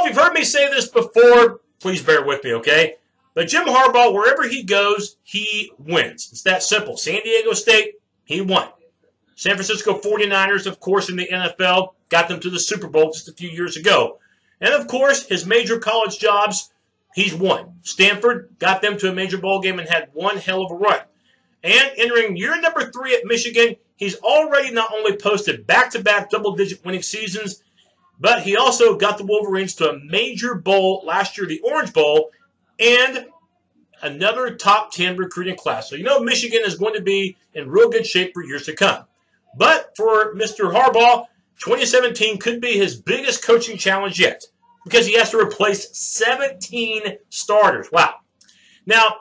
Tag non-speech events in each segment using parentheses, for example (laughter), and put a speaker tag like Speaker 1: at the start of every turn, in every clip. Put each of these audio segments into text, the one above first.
Speaker 1: if you've heard me say this before, please bear with me, okay? But Jim Harbaugh, wherever he goes, he wins. It's that simple. San Diego State, he won. San Francisco 49ers, of course, in the NFL, got them to the Super Bowl just a few years ago. And of course, his major college jobs, he's won. Stanford got them to a major bowl game and had one hell of a run. And entering year number three at Michigan, he's already not only posted back to back double digit winning seasons, but he also got the Wolverines to a major bowl last year, the Orange Bowl, and another top 10 recruiting class. So you know Michigan is going to be in real good shape for years to come. But for Mr. Harbaugh, 2017 could be his biggest coaching challenge yet because he has to replace 17 starters. Wow. Now,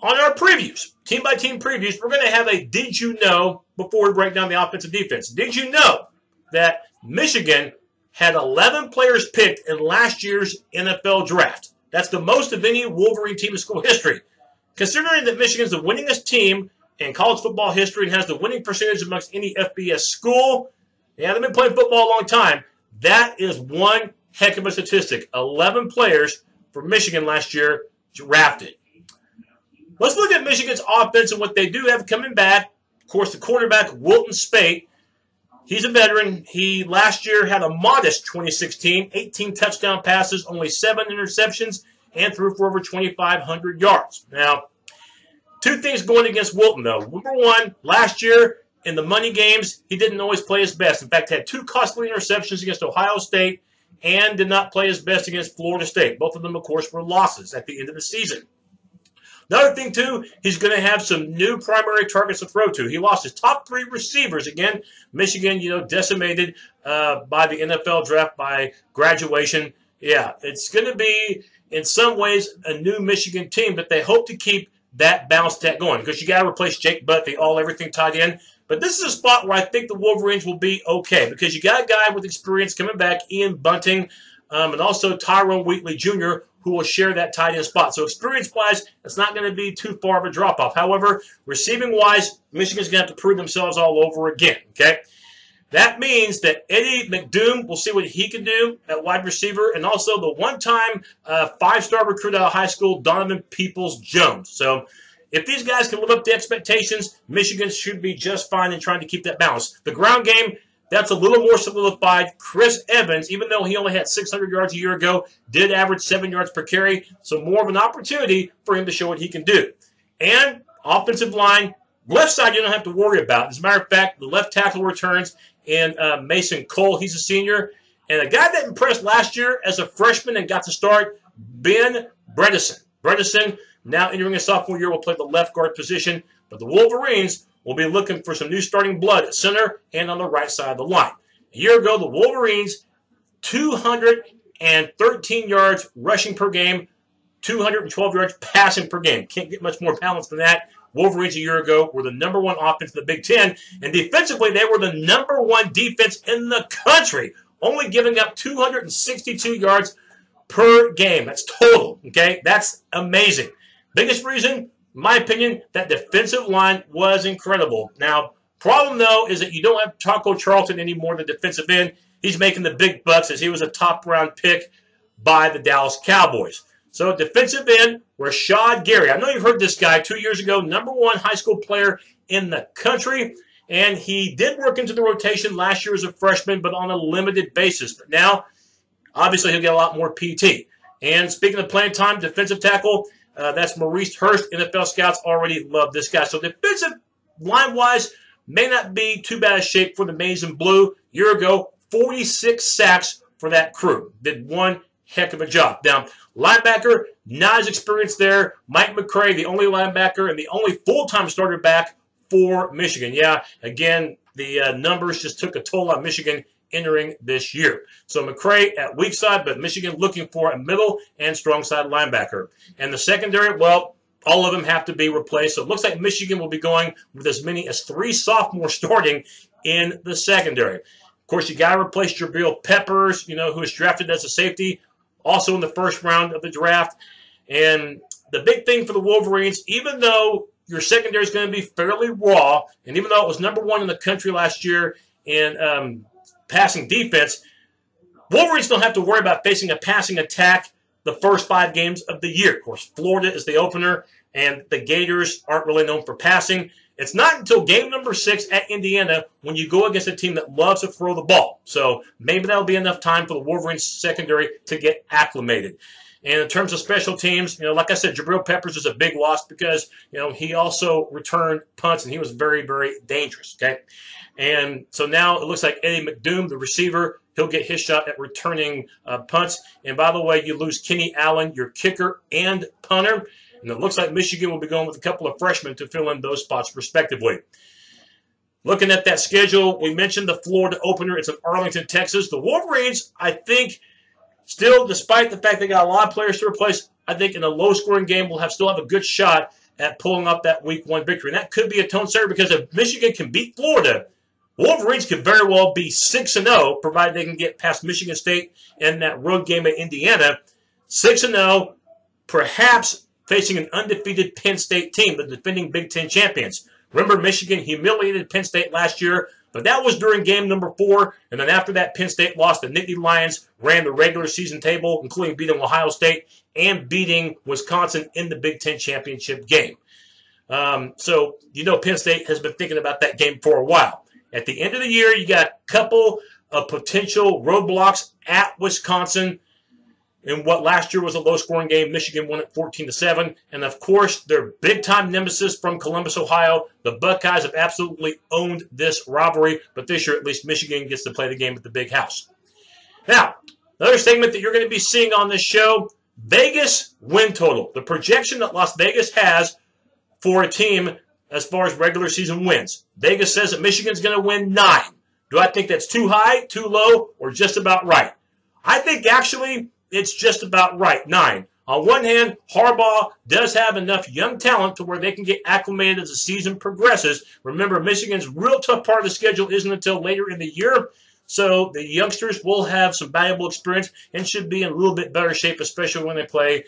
Speaker 1: on our previews, team by team previews, we're going to have a did you know before we break down the offensive defense. Did you know that Michigan had 11 players picked in last year's NFL draft? That's the most of any Wolverine team in school history. Considering that Michigan's the winningest team in college football history and has the winning percentage amongst any FBS school, yeah, they've been playing football a long time. That is one heck of a statistic. 11 players from Michigan last year drafted. Let's look at Michigan's offense and what they do have coming back. Of course, the quarterback, Wilton Speight, he's a veteran. He last year had a modest 2016, 18 touchdown passes, only seven interceptions, and threw for over 2,500 yards. Now, two things going against Wilton, though. Number one, last year in the money games, he didn't always play his best. In fact, had two costly interceptions against Ohio State and did not play his best against Florida State. Both of them, of course, were losses at the end of the season. Another thing, too, he's going to have some new primary targets to throw to. He lost his top three receivers. Again, Michigan, you know, decimated uh, by the NFL draft by graduation. Yeah, it's going to be, in some ways, a new Michigan team, but they hope to keep that bounce attack going because you got to replace Jake Butt, the all everything tight end. But this is a spot where I think the Wolverines will be okay because you got a guy with experience coming back, Ian Bunting, um, and also Tyrone Wheatley Jr., who will share that tight end spot. So experience-wise, it's not going to be too far of a drop-off. However, receiving-wise, Michigan's going to have to prove themselves all over again, okay? That means that Eddie McDoom, we'll see what he can do at wide receiver, and also the one-time uh, five-star recruit out of high school, Donovan Peoples-Jones. So if these guys can live up to expectations, Michigan should be just fine in trying to keep that balance. The ground game, that's a little more solidified. Chris Evans, even though he only had 600 yards a year ago, did average 7 yards per carry, so more of an opportunity for him to show what he can do. And offensive line, left side you don't have to worry about. As a matter of fact, the left tackle returns in uh, Mason Cole. He's a senior. And a guy that impressed last year as a freshman and got to start, Ben Bredeson. Bredeson, now entering his sophomore year, will play the left guard position. But the Wolverines will be looking for some new starting blood at center and on the right side of the line. A year ago, the Wolverines, 213 yards rushing per game, 212 yards passing per game. Can't get much more balanced than that. Wolverines a year ago were the number one offense in the Big Ten, and defensively, they were the number one defense in the country, only giving up 262 yards per game. That's total, okay? That's amazing. Biggest reason, my opinion, that defensive line was incredible. Now, problem though is that you don't have Taco Charlton anymore, the defensive end. He's making the big bucks as he was a top round pick by the Dallas Cowboys. So defensive end, Rashan Gary. I know you've heard this guy two years ago, number one high school player in the country. And he did work into the rotation last year as a freshman, but on a limited basis. But now, obviously, he'll get a lot more PT. And speaking of playing time, defensive tackle, uh, that's Maurice Hurst. NFL scouts already love this guy. So defensive line-wise, may not be too bad a shape for the Maize and Blue. Year ago, 46 sacks for that crew. Did one heck of a job. Now, linebacker, not as experienced there. Mike McCray, the only linebacker and the only full-time starter back for Michigan. Yeah, again, the uh, numbers just took a toll on Michigan entering this year. So McCray at weak side, but Michigan looking for a middle and strong side linebacker. And the secondary, well, all of them have to be replaced. So it looks like Michigan will be going with as many as three sophomores (laughs) starting in the secondary. Of course, you got to replace Jabril Peppers, you know, who was drafted as a safety, also in the first round of the draft. And the big thing for the Wolverines, even though your secondary is going to be fairly raw, and even though it was number one in the country last year in um, passing defense, Wolverines don't have to worry about facing a passing attack the first five games of the year. Of course, Florida is the opener, and the Gators aren't really known for passing. It's not until game number six at Indiana when you go against a team that loves to throw the ball. So maybe that'll be enough time for the Wolverines secondary to get acclimated. And in terms of special teams, you know, like I said, Jabril Peppers is a big loss because, you know, he also returned punts and he was very, very dangerous. Okay. And so now it looks like Eddie McDoom, the receiver, he'll get his shot at returning uh, punts. And by the way, you lose Kenny Allen, your kicker and punter. And it looks like Michigan will be going with a couple of freshmen to fill in those spots respectively. Looking at that schedule, we mentioned the Florida opener. It's in Arlington, Texas. The Wolverines, I think, still, despite the fact they got a lot of players to replace, I think in a low-scoring game, we'll have still have a good shot at pulling up that Week One victory. And that could be a tone setter because if Michigan can beat Florida, Wolverines could very well be six and zero, oh, provided they can get past Michigan State in that road game at Indiana. Six and zero, oh, perhaps facing an undefeated Penn State team, the defending Big Ten champions. Remember, Michigan humiliated Penn State last year, but that was during game number four. And then after that, Penn State lost. The Nittany Lions ran the regular season table, including beating Ohio State and beating Wisconsin in the Big Ten championship game. Um, so, you know, Penn State has been thinking about that game for a while. At the end of the year, you got a couple of potential roadblocks at Wisconsin in what last year was a low-scoring game. Michigan won it 14 to 7, and of course, their big-time nemesis from Columbus, Ohio. The Buckeyes have absolutely owned this rivalry, but this year at least Michigan gets to play the game at the Big House. Now, another segment that you're going to be seeing on this show: Vegas win total. The projection that Las Vegas has for a team as far as regular season wins. Vegas says that Michigan's going to win nine. Do I think that's too high, too low, or just about right? I think actually it's just about right. Nine. On one hand, Harbaugh does have enough young talent to where they can get acclimated as the season progresses. Remember, Michigan's real tough part of the schedule isn't until later in the year. So the youngsters will have some valuable experience and should be in a little bit better shape, especially when they play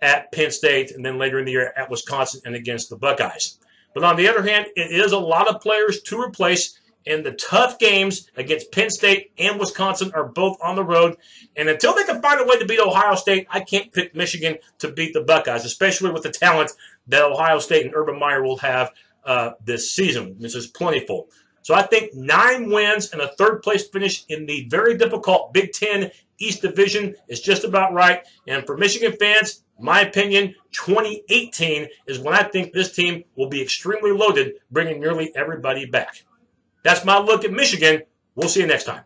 Speaker 1: at Penn State and then later in the year at Wisconsin and against the Buckeyes. But on the other hand, it is a lot of players to replace and the tough games against Penn State and Wisconsin are both on the road. And until they can find a way to beat Ohio State, I can't pick Michigan to beat the Buckeyes, especially with the talent that Ohio State and Urban Meyer will have uh, this season. This is plentiful. So I think nine wins and a third place finish in the very difficult Big Ten East Division is just about right. And for Michigan fans, my opinion, 2018 is when I think this team will be extremely loaded, bringing nearly everybody back. That's my look at Michigan. We'll see you next time.